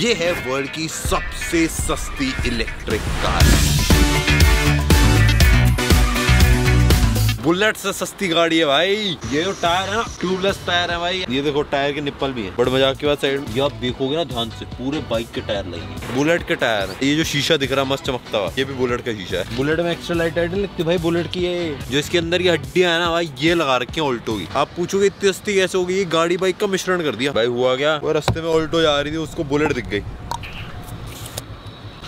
ये है वर्ल्ड की सबसे सस्ती इलेक्ट्रिक कार। बुलेट से सस्ती गाड़ी है भाई। ये जो टायर है ना ट्यूबलेस टायर है भाई। ये देखो, टायर के निप्पल भी है। बड़े मज़ाक की बात, साइड ये आप देखोगे ना, ध्यान से, पूरे बाइक के टायर लगेंगे बुलेट के टायर ये जो शीशा दिख रहा है, मस्त चमकता हुआ। ये भी बुलेट का शीशा है। बुलेट में एक्स्ट्रा लाइट लाइट लगती भाई बुलेट की ये। जो इसके अंदर की हड्डियाँ है ना भाई, ये लगा रखी है ऑल्टो की। आप पूछोगे, इतनी सस्ती कैसे होगी? ये गाड़ी बाइक का मिश्रण कर दिया। भाई हुआ क्या? वो रास्ते में ऑल्टो जा रही थी, उसको बुलेट दिख गई।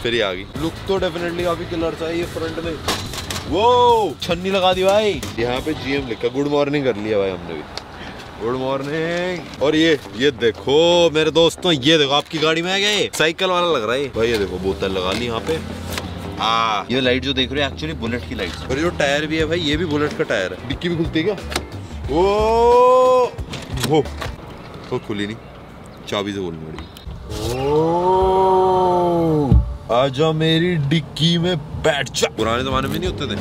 फिर ये आ गई। लुक तो डेफिनेटली काफ़ी किलर सा है, ये फ्रंट में। वो छन्नी लगा दी भाई। यहाँ पे जीएम लिखा गुड मॉर्निंग कर लिया भाई हमने भी। गुड मॉर्निंग और ये ये देखो मेरे दोस्तों ये देखो आपकी गाड़ी में आ गया साइकिल वाला लग रहा है। भाई ये देखो बोतल लगा ली यहाँ पे। आ ये लाइट जो देख रहे हो एक्चुअली बुलेट की लाइट और जो टायर भी है भाई ये भी बुलेट का टायर है। डिक्की भी खुलती है क्या? ओ वो वो खुली नहीं। चाबी से खोलनी पड़ेगी ओ। आजा मेरी डिक्की में बैठ जा। पुराने जमाने में नहीं होते थे?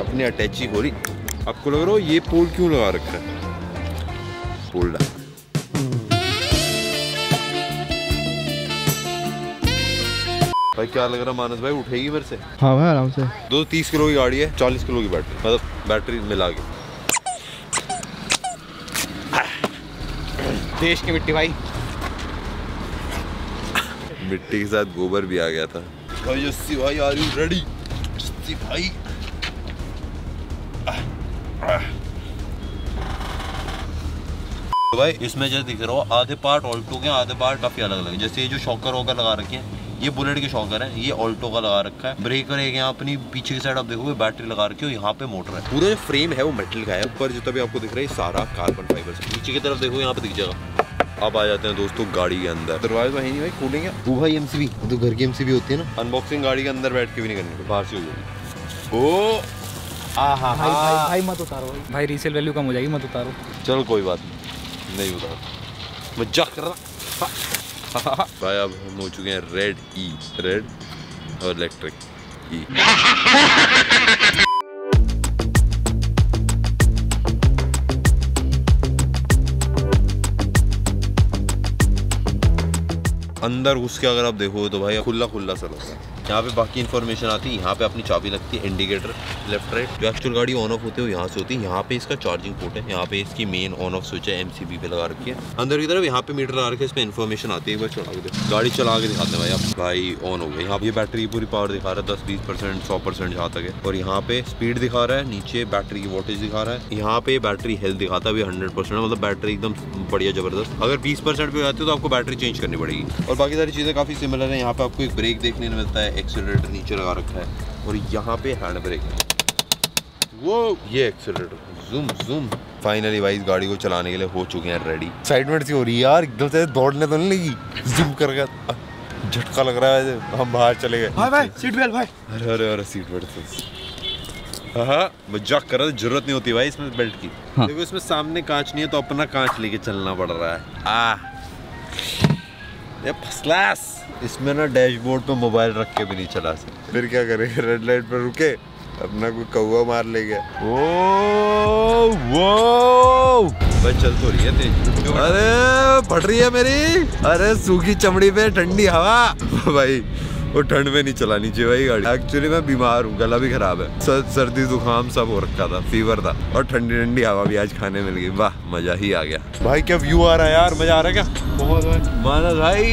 अपनी अटैची खोली आपको लग रहा हो ये पोल क्यों लगा रखा है? पोल डाल भाई क्या लग रहा मानस भाई उठेगी मेरे से? हाँ भाई आराम से। दो तीस किलो की गाड़ी है चालीस किलो की बैटरी। मतलब बैटरी मिला के। देश की मिट्टी भाई। मिट्टी के साथ गोबर भी आ गया था। भाई जस्सी भाई आर यू रेडी जस्सी भाई भाई इसमें जैसे दिख रहा हो आधे पार्ट ऑल्टो के आधे पार्ट काफ़ी अलग अलग है। जैसे ये जो शॉकर वॉकर लगा रखे हैं ये बुलेट के शॉकर है ये ऑल्टो का लगा रखा है। ब्रेकर एक यहाँ अपनी पीछे की साइड आप देखोगे बैटरी लगा रखी है यहाँ पे मोटर है। पूरा जो फ्रेम है वो मेटल का है ऊपर जितना भी आपको दिख रहा है सारा कार्बन फाइबर से नीचे की तरफ़ देखो यहाँ पे दिख जाएगा। अब आ जाते हैं दोस्तों गाड़ी के अंदर। दरवाजे तो है नहीं भाई खोलेंगे वो भाई एमसीबी तो घर की एमसीबी होती है ना। अनबॉक्सिंग गाड़ी के अंदर बैठ के भी नहीं करनी बाहर से हो जाएगी। ओ आ हा भाई भाई भाई मत उतारो भाई। भाई रीसेल वैल्यू कम हो जाएगी मत उतारो। चलो कोई बात नहीं नहीं उतार। मज़ाक कर रहा भाई अब हम हो चुके हैं रेड ई रेड और इलेक्ट्रिक ई अंदर घुस के अगर आप देखोगे तो भाई खुला खुला सा लगता है। यहाँ पे बाकी इन्फॉर्मेशन आती है, यहाँ पे अपनी चाबी लगती है इंडिकेटर लेफ़्ट राइट जो एक्चुअल गाड़ी ऑन ऑफ़ होती है, वो यहाँ से होती है। यहाँ पे इसका चार्जिंग पोर्ट है। यहाँ पे इसकी मेन ऑन ऑफ़ स्विच है एमसीबी पे लगा रखी है। अंदर की तरफ़ यहाँ पे मीटर लगा रखे इसमें इन्फॉर्मेशन आती है चला के गाड़ी चला के दिखाते हैं भाई आप। भाई ऑन हो गया। यहाँ पे बैटरी पूरी पावर दिखा रहा है, दस बीस परसेंट सौ परसेंट जहाँ तक है। और यहाँ पे स्पीड दिखा रहा है, नीचे बैटरी की वोल्टेज दिखा रहा है। यहाँ पे बैटरी हेल्थ दिखाता है हंड्रेड परसेंट मतलब बैटरी एकदम बढ़िया ज़बरदस्त। अगर बीस परसेंट पे जाती है तो आपको बैटरी चेंज करनी पड़ेगी। और बाकी सारी चीज़ें काफ़ी सिमिलर है। यहाँ पे आपको एक ब्रेक देखने को मिलता है एक्सीलरेटर नीचे लगा रखा है और यहाँ पे हैंड ब्रेक है। वो ये एक्सीलरेटर जूम जूम फाइनली भाई इस गाड़ी को चलाने के लिए हो चुके हैं रेडी एक्साइटमेंट सी हो रही है यार एकदम से दौड़ने तो नहीं लगी। जूम कर गया। झटका लग रहा है हम बाहर चले गए। भाई भाई सीट बेल्ट भाई। अरे अरे अरे सीट बेल्ट से। हाँ मज़ाक कर रहा है ज़रूरत नहीं होती भाई इसमें बेल्ट की। हाँ। देखो इसमें सामने कांच नहीं है तो अपना कांच लेके चलना पड़ रहा है। आ ये फ़र्स्ट क्लास इसमें ना डैशबोर्ड पे मोबाइल रख के भी नहीं चला सकते। फिर क्या करेंगे रेड लाइट पर रुके अपना कोई कौवा मार ले गया। ओ वो भाई चल तो रही है तेज। अरे फट रही है मेरी। अरे सूखी चमड़ी पे ठंडी हवा। भाई वो ठंड में नहीं चलानी चाहिए भाई गाड़ी। एक्चुअली मैं बीमार हूँ गला भी खराब है। सर, सर्दी जुकाम सब हो रखा था फीवर था। और ठंडी ठंडी हवा भी आज खाने मिल गई। वाह मज़ा ही आ गया। भाई क्या व्यू आ रहा है यार? मज़ा आ रहा है क्या? बहुत माना भाई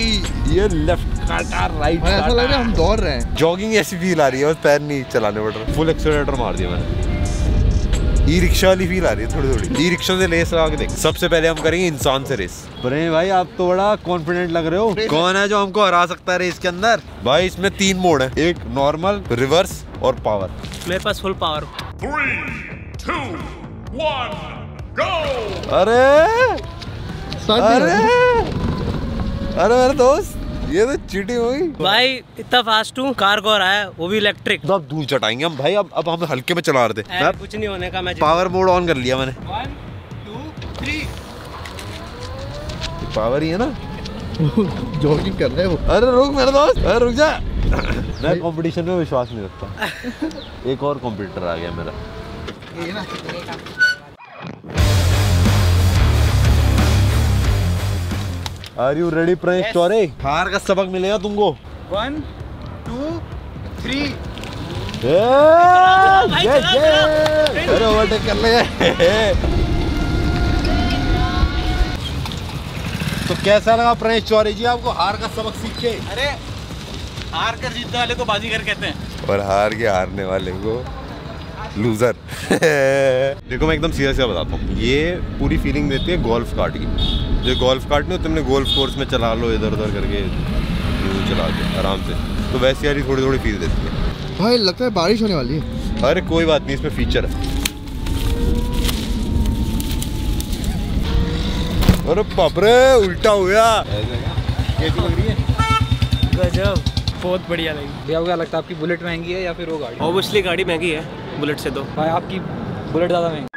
ये लेफ़्ट काटा राइट ऐसा लग रहा है हम दौड़ रहे हैं। जॉगिंग ऐसी फील आ रही है बस पैर नहीं चलाने पड़ रहा। फुल एक्सीटर मार दिया मैंने। ई रिक्शा वाली फील आ रही है थोड़ी थोड़ी। ई रिक्शा से रेस लगा के देख। सबसे पहले हम करेंगे इंसान से रेस प्रेम भाई आप तो बड़ा कॉन्फिडेंट लग रहे हो। कौन है जो हमको हरा सकता है रेस के अंदर? भाई इसमें तीन मोड है। एक नॉर्मल रिवर्स और पावर मेरे पास full power Three, two, one, go! अरे! अरे! अरे मेरे दोस्त! ये तो चीटिंग हुई। भाई इतना फास्ट हूँ कार को रहा है वो भी इलेक्ट्रिक तो अब दूर चटाएँगे हम। भाई अब अब हम हल्के में चला रहे थे। मैं कुछ नहीं होने का मैं पावर मोड ऑन कर लिया मैंने। वन टू थ्री पावर ही है ना। जॉगिंग कर रहे हैं अरे रुक मेरे दोस्त अरे रुक जा। मैं कंपटीशन में विश्वास नहीं रखता। एक और कंप्यूटर आ गया मेरा। ये ना। आर यू रेडी प्रिंस टोरे हार का सबक मिलेगा तुमको वन टू थ्री अरे ओवरटेक कर ले तो कैसा लगा प्रिंस चौरे जी आपको हार का सबक सीख के? अरे हार कर जीतने वाले को बाजीगर कहते हैं। और हार के हारने वाले को लूजर देखो मैं एकदम सीधा बताता हूँ। ये पूरी फीलिंग देती है गोल्फ कार्ट की। जो गोल्फ कार्ट नहीं तुमने गोल्फ कोर्स में चला लो इधर उधर करके यूँ चला के आराम से। तो वैसी यारी थोड़ी थोड़ी फील देती है। भाई लगता है बारिश होने वाली है। अरे कोई बात नहीं इसमें फीचर है। अरे बाप रे उल्टा हो गया। कैसी लग रही है गजब बहुत बढ़िया लगी। भैया क्या लगता है आपकी बुलेट महँगी है या फिर वो गाड़ी? ऑब्वियसली गाड़ी महँगी है बुलेट से तो। भाई आपकी बुलेट ज़्यादा महँगी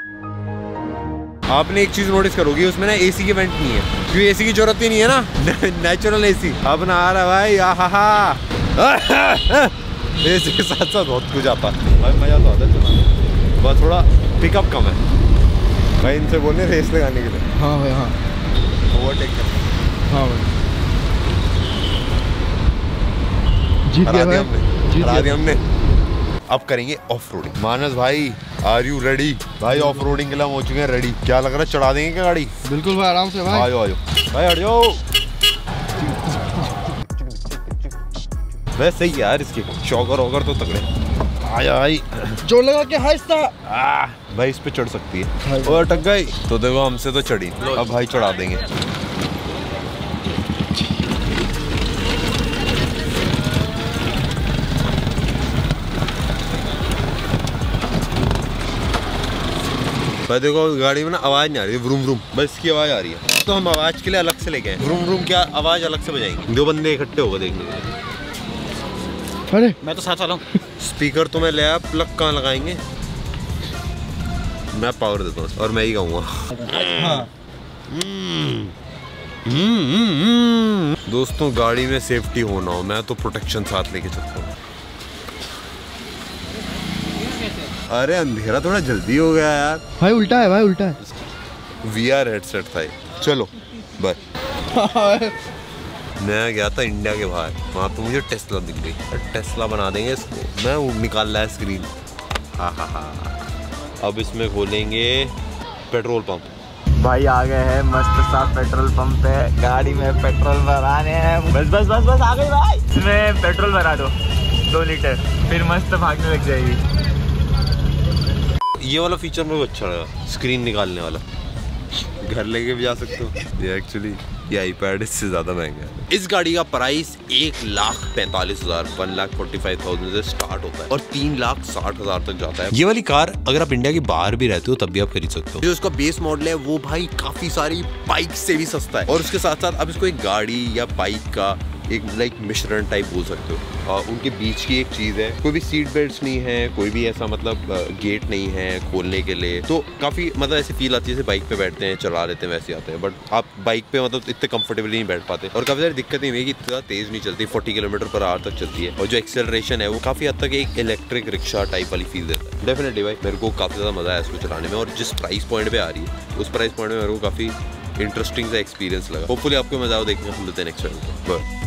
आपने एक चीज़ नोटिस करोगी उसमें ना एसी की वेंट नहीं है। क्योंकि एसी की ज़रूरत ही नहीं है ना। नेचुरल एसी अपना आ रहा है भाई आहा एसी के साथ साथ बहुत कुछ आता। है भाई मज़ा तो आता है चलाने बस थोड़ा पिकअप कम है। भाई इनसे बोलने रेस लगाने के लिए। हाँ भाई हाँ। ओवरटेक कर। हाँ भाई। जीत गया हमने। जीत गया। हमने। अब करेंगे ऑफ़ रोडिंग मानस भाई आर यू रेडी भाई ऑफ़ रोडिंग के लिए हम हो चुके हैं रेडी क्या लग रहा है चढ़ा देंगे क्या गाड़ी? बिल्कुल भाई आराम से भाई। आयो आयो। भाई हट जाओ। वैसे ही यार इसके शॉकर वॉकर तो तगड़े आया आई। ज़ोर लगा के हाइस्ता भाई इस पे चढ़ सकती है। और अटक गई। तो देखो हमसे तो चढ़ी। अब भाई चढ़ा देंगे। भाई देखो गाड़ी में ना आवाज़ नहीं आ रही है व्रूम व्रूम। बस इसकी आवाज़ आ रही है। तो हम आवाज़ के लिए अलग से लेके आए। व्रूम व्रूम क्या आवाज़ अलग से बजाएँगे? दो बंदे इकट्ठे होकर देखने के लिए। अरे। मैं तो साथ वाला हूँ। स्पीकर तो मैं ले आया प्लग कहाँ लगाएँगे? मैं पावर देता हूँ और मैं ही गाऊँगा। हम्म, हम्म, हम्म। दोस्तों गाड़ी में सेफ्टी होना हो मैं तो प्रोटेक्शन साथ लेके चलता हूँ। अरे अंधेरा थोड़ा जल्दी हो गया यार। भाई उल्टा है भाई उल्टा है। वी आर हेडसेट था ये। चलो बाय मैं गया था इंडिया के बाहर। वहाँ पे मुझे टेस्ला दिख गई। टेस्ला बना देंगे इसको। मैं वो निकाल रहा है स्क्रीन हाँ हाँ हाँ। अब इसमें खोलेंगे पेट्रोल पंप भाई आ गए हैं मस्त साफ़ पेट्रोल पंप पे। गाड़ी में पेट्रोल भराने हैं। बस बस बस बस आ गई भाई। इसमें पेट्रोल भरा दो। दो लीटर फिर मस्त भागने लग जाएगी। ये वाला फीचर मेरे को अच्छा लगा स्क्रीन निकालने वाला। घर लेके भी जा सकते हो। ये एक्चुअली ये आईपैड इससे ज़्यादा महँगा है। इस गाड़ी का प्राइस एक लाख पैंतालीस हज़ार one lakh forty five thousand से स्टार्ट होता है। और तीन लाख साठ हज़ार तक जाता है। ये वाली कार अगर आप इंडिया के बाहर भी रहते हो तब भी आप खरीद सकते हो। जो इसका बेस मॉडल है वो भाई काफ़ी सारी बाइक से भी सस्ता है। और उसके साथ साथ आप इसको एक गाड़ी या बाइक का एक लाइक मिश्रण टाइप बोल सकते हो। और उनके बीच की एक चीज़ है। कोई भी सीट बेल्ट नहीं है, कोई भी ऐसा मतलब गेट नहीं है खोलने के लिए। तो काफ़ी मतलब ऐसी फील आती है जैसे बाइक पे बैठते हैं, चला लेते हैं, वैसे आते हैं। बट आप बाइक पे मतलब इतने कंफर्टेबली नहीं बैठ पाते। और काफ़ी सारी दिक्कतें हुई कि इतना तेज़ नहीं चलती फोर्टी किलोमीटर पर आवर तक चलती है। और जो एक्सेलरेशन है वो काफ़ी हद तक एक इलेक्ट्रिक रिक्शा टाइप वाली फील देता है। डेफिनेटली भाई, मेरे को काफ़ी ज़्यादा मज़ा आया इसको चलाने में। और जिस प्राइस पॉइंट पर आ रही है, उस प्राइस पॉइंट में मेरे को काफ़ी इंटरेस्टिंग सा एक्सपीरियंस लगा। होपफुली आपको मज़ा आओ देखने को मिलते हैं नेक्स्ट टाइम बाय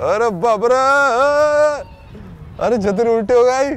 अरे बाबरा! अरे छतरी उल्टे हो गई